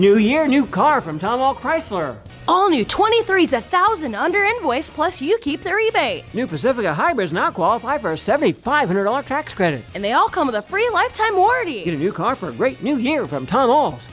New year, new car from Tom Ahl Chrysler. All new 23's a thousand under invoice plus you keep the rebate. New Pacifica hybrids now qualify for a $7,500 tax credit. And they all come with a free lifetime warranty. Get a new car for a great new year from Tom Ahl's.